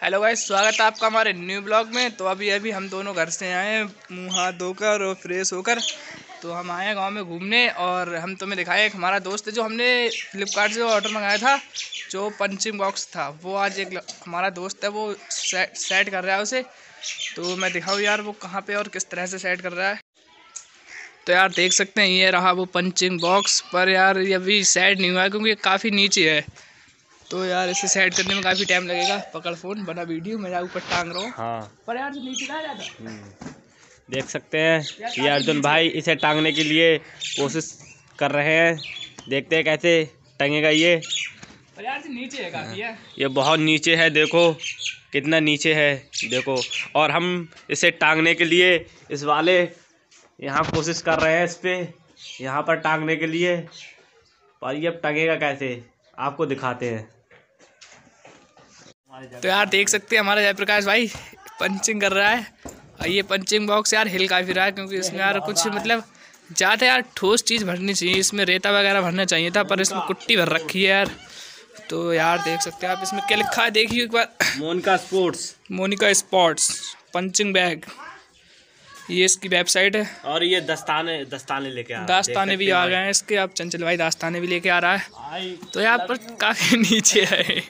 Hello guys स्वागत है आपका हमारे न्यू ब्लॉग में। तो अभी अभी हम दोनों घर से आए हैं, मुँह हाथ धोकर और फ्रेश होकर। तो हम आए हैं गाँव में घूमने और हम तुम्हें दिखाए एक हमारा दोस्त है जो हमने फ्लिपकार्ट से ऑर्डर मंगाया था, जो पंचिंग बॉक्स था। वो आज एक हमारा दोस्त है, वो सेट कर रहा है उसे। तो मैं दिखाऊँ यार, वो कहाँ पर और किस तरह से सेट कर रहा है। तो यार देख सकते हैं, ये रहा वो पंचिंग बॉक्स पर यार ये अभी सेट नहीं हुआ है, क्योंकि काफ़ी नीचे है। तो यार इसे सेट करने में काफ़ी टाइम लगेगा। पकड़ फ़ोन बना वीडियो मैं ऊपर टांग रहा। हूँ। हाँ पर यार नीचे ना जाता? हम्म। देख सकते हैं ये अर्जुन भाई इसे टांगने के लिए कोशिश कर रहे हैं। देखते हैं कैसे टंगेगा ये। पर यार नीचे है काफ़ी है। ये बहुत नीचे है देखो। कितना नीचे है देखो। और हम इसे टांगने के लिए इस वाले यहाँ कोशिश कर रहे हैं इस पर यहाँ पर टांगने के लिए। पर ये अब टंगेगा कैसे? आपको दिखाते हैं। तो यार देख सकते हैं हमारा जयप्रकाश भाई पंचिंग कर रहा है। और ये पंचिंग बॉक्स यार हिल काफ़ी रहा है क्योंकि इसमें यार कुछ मतलब ज़्यादा यार ठोस चीज़ भरनी चाहिए इसमें रेता वगैरह भरना चाहिए था पर इसमें कुट्टी भर रखी है यार। तो यार देख सकते हैं आप इसमें क्या लिखा है देखिए एक बार। Monika sports. Monika sports punching bag ये इसकी वेबसाइट है। और ये दस्ताने दस्ताने लेके आ दास्ताने भी आ गए हैं इसके आप चंचल भाई दास्ताने भी लेके आ रहा है। तो यहाँ पर काफ़ी नीचे है।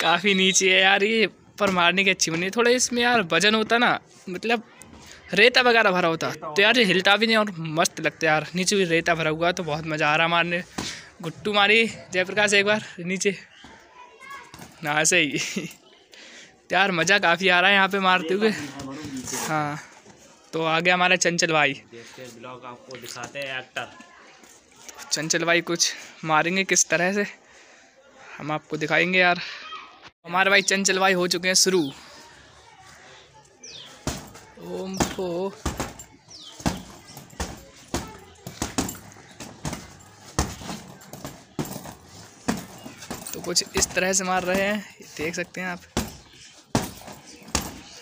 काफ़ी नीचे है यार ये पर मारने की अच्छी बनी। थोड़ा इसमें यार वज़न होता ना मतलब रेता वगैरह भरा होता तो यार ये हिलता भी नहीं और मस्त लगता है यार। नीचे भी रेता भरा हुआ तो बहुत मज़ा आ रहा मारने। गुट्टू मारी जयप्रकाश एक बार नीचे। ना सही यार मज़ा काफ़ी आ रहा है यहाँ पे मारते हुए। हाँ तो आ गया हमारा चंचल भाई। ब्लॉग आपको दिखाते हैं एक्टर। चंचल भाई कुछ मारेंगे किस तरह से? हम आपको दिखाएँगे यार। हमारे भाई चंचल भाई हो चुके हैं शुरू। ओम फो तो कुछ इस तरह से मार रहे हैं देख सकते हैं आप।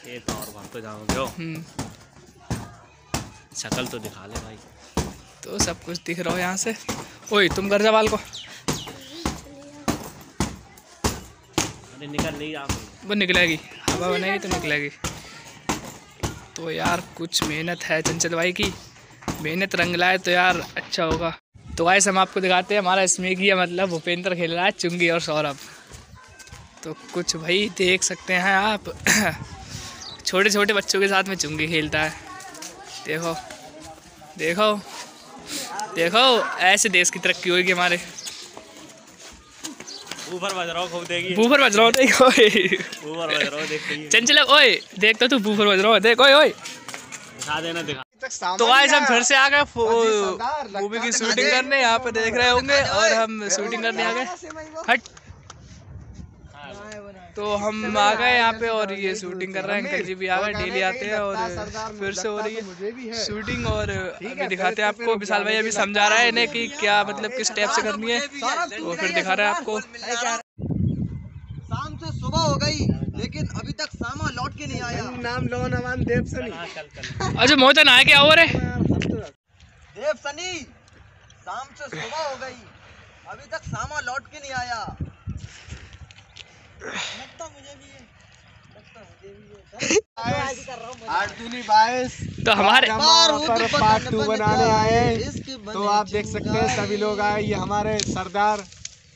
ये तो और तो जाओगे हम्म। शक्ल तो दिखा ले भाई। तो सब कुछ दिख रहा हो यहाँ से। ओए तुम गर्जा जवाल को। निकल नहीं वो निकलेगी। हवा बनेगी तो निकलेगी। तो यार, कुछ मेहनत है चंचल भाई की। मेहनत रंग लाए तो यार अच्छा होगा। तो ऐसे हम आपको दिखाते हैं, हमारा इसमें किया मतलब भूपेंद्र खेल रहा है, चुंगी और सौरभ। तो कुछ भाई देख सकते हैं आप। छोटे छोटे बच्चों के साथ में चुंगी खेलता है। देखो। देखो। देखो, ऐसे देश की तरक्की होगी हमारे। ऊपर बज रहा देख देगी बूफर बज रहा देखो ऊपर बज रहा देख चंचल ओए देख तो तू बूफर बज रहा देख ओए ओए दिखा देना दिखा तो आज हम फिर से आ गए मूवी की शूटिंग करने यहाँ पे देख रहे होंगे और हम शूटिंग करने आ गए हट तो हम आ गए यहाँ पे और ये शूटिंग कर रहे हैं। अंकल जी भी आ गए डेली आते हैं और फिर से हो रही है। शूटिंग और अभी दिखाते हैं आपको विशाल भाई अभी समझा रहा है इन्हें कि क्या मतलब किस टाइप से करनी है। तो फिर दिखा रहा है आपको। शाम से सुबह हो गई लेकिन अभी तक सामा लौट के नहीं आया। नाम लो नवान देव सनी अच्छा मोहतन आया क्या और देव सनी शाम से सुबह हो गई अभी तक सामा लौट के नहीं आया। तो हमारे पार्ट टू बनाने आए तो आप देख सकते हैं सभी लोग आए। ये हमारे सरदार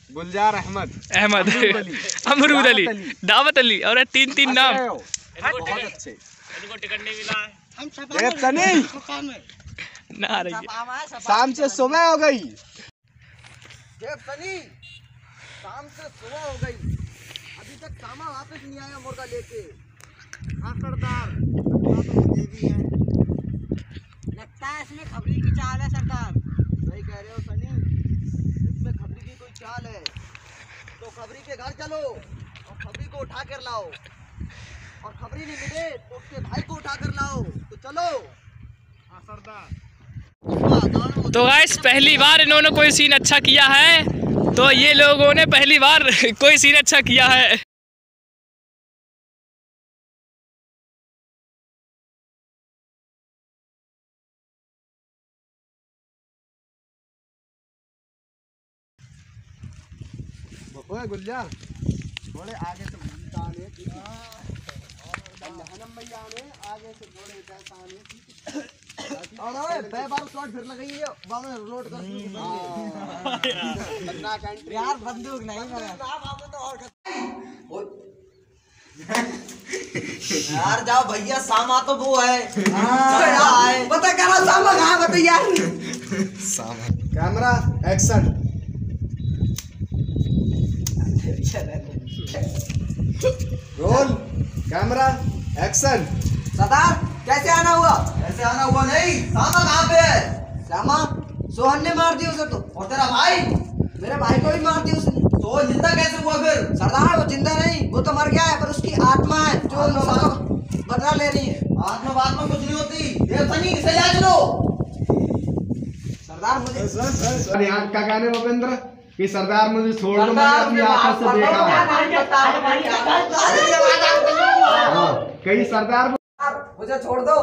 गुलजार अहमद अहमद। अमरूद अली। दावत अली। और तीन तीन नाम। बहुत अच्छे। टिकट नहीं मिला ना रही शाम से सुबह हो गई। शाम से सुबह हो गई। अभी तक वापस नहीं आया मुर्गा लेके। हाँ सरदार। तो है। लगता है इसमें खबरी की चाल है, सरदार। सही कह रहे हो, सनी। इसमें खबरी की कोई चाल है। तो खबरी के घर चलो और खबरी को उठा कर लाओ। और खबरी नहीं मिले तो उसके भाई को उठा कर लाओ। तो चलो। हाँ सरदार। तो गाइस, पहली बार इन्होंने कोई सीन अच्छा किया है। तो ये लोगों ने पहली बार कोई सीन अच्छा किया है। गुलजार थोड़े आगे से आने आने आगे से थोड़े पैसा आने और ओए बे बार शॉट फिर लगाई है। वहाँ में रोड कर खतरनाक एंट्री यार बंदूक नहीं मेरा यार जाओ भैया सामा तो वो है। हाँ, बता करा सामा कहाँ बता यार? Camera action roll camera action सरदार। कैसे आना हुआ? कैसे आना हुआ नहीं? सामा कहाँ पे है? सामा सोहन ने मार दिया उसे तो। और तेरा भाई? मेरे भाई को भी मार दिया उसने। तो ज़िंदा कैसे हुआ फिर? सरदार वो ज़िंदा नहीं वो तो मर गया है पर उसकी आत्मा है जो बदला ले रही है। आत्मा बाद में कुछ नहीं होती। ये सनी इसे ले चलो। सरदार मुझे और यहाँ का कहने भूपेंद्र कि सरदार मुझे छोड़ दो मैंने अपनी आँखों से देखा हाँ, कई सरदार मुझे छोड़ दो।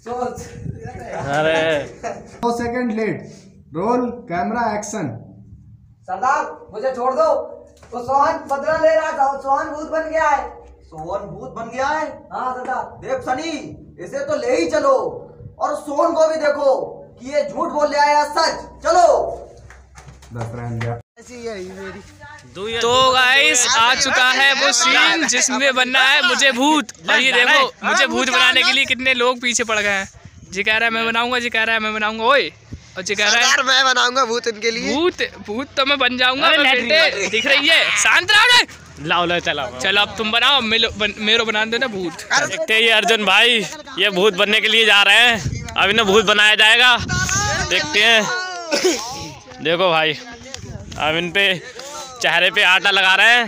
सोच। अरे। दो second late roll camera action सरदार मुझे छोड़ दो। तो सोहन बदला ले रहा था सोहन भूत बन गया है। सोहन भूत बन गया है? हाँ सरदार। देख सनी इसे तो ले ही चलो। और सोहन को भी देखो कि ये झूठ बोल रहा है सच। चलो। दस रन गया तो गाइस आ चुका है वो सीन जिसमें बनना है मुझे भूत। और ये देखो मुझे भूत बनाने के लिए कितने लोग पीछे पड़ गए हैं। जी कह रहा है मैं बनाऊँगा जी कह रहा है मैं बनाऊँगा ओए। और जी कह रहा है मैं बनाऊँगा भूत इनके लिए। भूत भूत तो मैं बन जाऊँगा दिख रही है। शांत रहो रे लाओ लो चलो चलो अब तुम बनाओ मेलो बन, मेरो बना दो ना भूत। देखते हैं ये अर्जुन भाई ये भूत बनने के लिए जा रहे हैं। अब इन्हें भूत बनाया जाएगा। देखते हैं। देखो भाई अब इन पे चेहरे पे आटा लगा रहे हैं।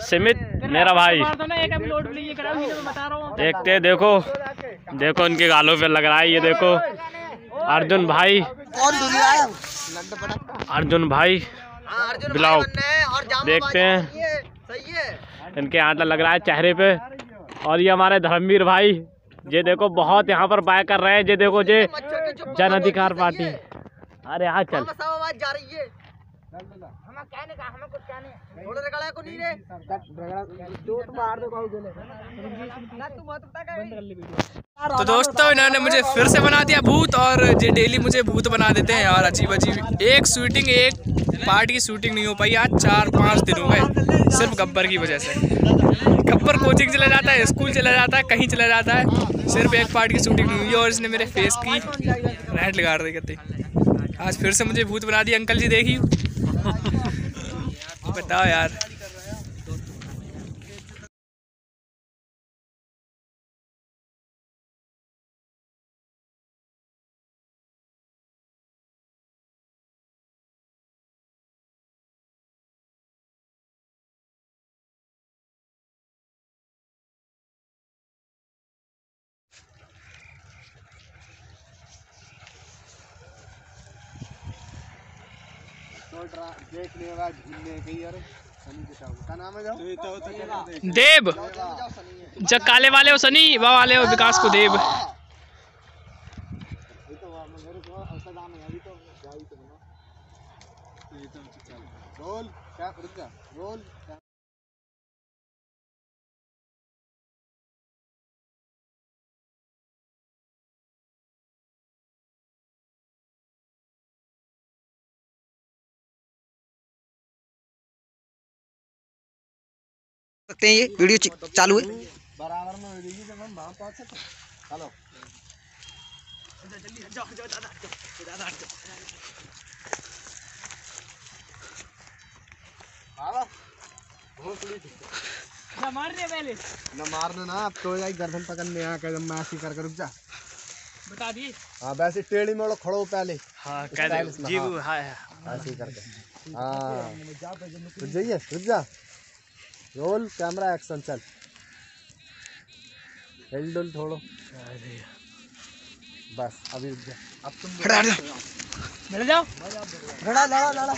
सिमित मेरा भाई। देखते देखो। देखो इनके गालों पे लग रहा है ये देखो। अर्जुन भाई। है अर्जुन भाई। बिलाओ। देखते हैं। है इनके आटा लग रहा है चेहरे पे। और ये हमारे धर्मवीर भाई ये देखो बहुत यहाँ पर बाय कर रहे हैं। ये देखो ये जन अधिकार पार्टी। अरे हाँ चल। आवाज़ जा रही है हमें कहने का हमें कुछ कहने थोड़े रगड़ा को नहीं रे। चोट मार दो कहू गेले। ना तू मत बता तो दोस्तों इन्होंने मुझे फिर से बना दिया भूत और ये डेली मुझे भूत बना देते हैं यार अजीब अजीब एक शूटिंग एक पार्ट की शूटिंग नहीं हो पाई आज चार पाँच दिन हो गए सिर्फ़ गब्बर की वजह से। गब्बर कोचिंग चला जाता है स्कूल चला जाता है कहीं चला जाता है सिर्फ़ एक पार्ट की शूटिंग नहीं हुई और इसने मेरे फेस की रेंट लगा दी कहते आज फिर से मुझे भूत बना दिया अंकल जी देखी बताओ यार। देखने का की यार नाम है जाओ? देव। जब काले वाले हो सनी वह वाले हो विकास को देव। रोल क्या रुक जा। रोल सकते हैं ये वीडियो चालू है। बराबर में हो जब हम वहाँ पहुँचे तो चलो आवा भोसड़ी थी। मार दिया पहले। न मारना ना अब तो गर्दन पकड़ने यहाँ कर मैं ऐसे कर कर रुक जा। बता दिए। हाँ वैसे टेढ़ी मोड़ो खड़ो पहले। हाँ कह दे, ऐसे ही करके। हाँ रुक जाइए रुक जा। रोल कैमरा एक्शन चल। हिल डुल थोड़ो। बस अभी रुक जा। अब तुम खड़ा मिल जाओ। लड़ा लड़ा लड़ा।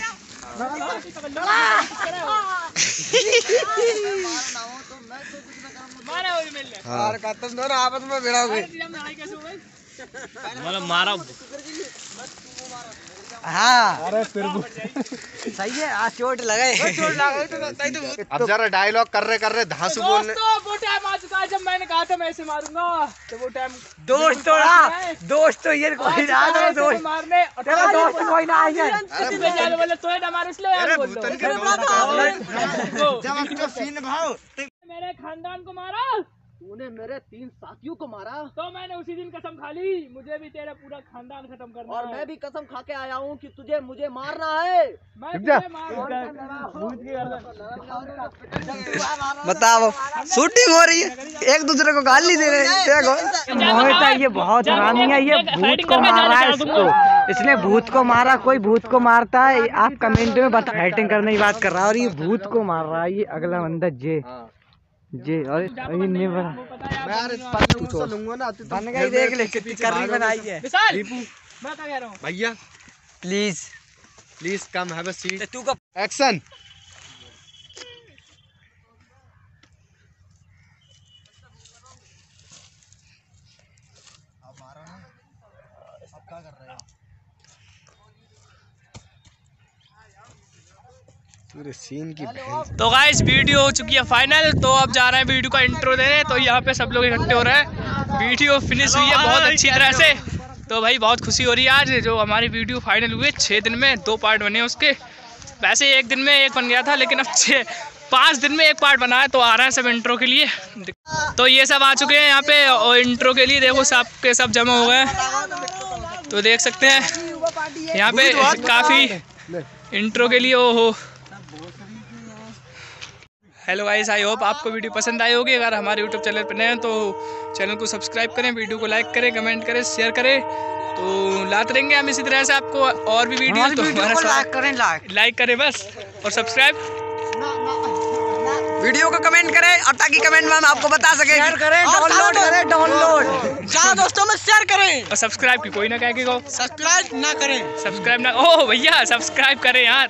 मारे हो। तुम दोनों आपस में हो गई? मतलब मारा। हाँ। अरे फिर सही है आज चोट लगे अब जरा डायलॉग कर रहे कर रहे धांसू बोलने वो टाइम आ चुका है जब मैंने कहा था मैं इसे मारूँगा तो वो टाइम दोस्त तो ना दोस्त तो ये कोई ना तेरा दोस्त। मारने तेरा दोस्त कोई ना आएगा। तुम्हें ज़्यादा बोले तो है ना मारो इसलिए यार बोल दो। मेरे खानदान को मारा तूने मेरे तीन साथियों को मारा। तो मैंने उसी दिन कसम खा ली। मुझे भी तेरा पूरा खानदान खत्म करना और है। मैं भी कसम खा के आया हूँ कि तुझे मुझे मारना है। मैं तुझे मारूँगा बताओ शूटिंग हो रही है। एक दूसरे को गाली दे रहे हैं। देखो। मोहित ये बहुत हरामी है ये भूत को मारा है इसको। इसने भूत को मारा कोई भूत को मारता है। आप कमेंट में बता फाइटिंग करने की बात कर रहा है और ये भूत को मार रहा है ये अगला बंदा जे। जे और ये नहीं बना मैं यार इस पन्ने को लूँगा ना तो बन गई देख ले कितनी बनाई है। विशाल! दीपू मैं क्या कह रहा हूँ। भैया please please come have a seat तू का एक्शन पूरे सीन की तो गाइस वीडियो हो चुकी है फाइनल तो अब जा रहे हैं वीडियो का इंट्रो देने। तो यहाँ पे सब लोग इकट्ठे हो रहे हैं। वीडियो फिनिश हुई है बहुत अच्छी तरह से। तो भाई बहुत खुशी हो रही है आज जो हमारी वीडियो फाइनल हुई है छः दिन में दो पार्ट बने उसके। वैसे एक दिन में एक बन गया था लेकिन अब छः पाँच दिन में एक पार्ट बना है तो आ रहे हैं सब इंट्रो के लिए। तो ये सब आ चुके हैं यहाँ पे और इंट्रो के लिए देखो सब के सब जमा हो गए हैं। तो देख सकते हैं यहाँ पे काफ़ी इंट्रो के लिए ओ हो हेलो गाइस आई होप आपको वीडियो पसंद आई होगी। अगर हमारे यूट्यूब चैनल पर नए हैं तो चैनल को सब्सक्राइब करें वीडियो को लाइक करें कमेंट करें शेयर करें। तो लाते रहेंगे हम इसी तरह से आपको और भी वीडियो तो हमारे साथ करें लाइक लाइक करें बस। और सब्सक्राइब वीडियो को कमेंट करें और ताकि कमेंट में हम आपको बता सके। शेयर करें डाउनलोड करें डाउनलोड ज़्यादा दोस्तों में शेयर करें। और सब्सक्राइब की कोई ना कहे कि को सब्सक्राइब ना करें। सब्सक्राइब ना ओह भैया सब्सक्राइब करें यार।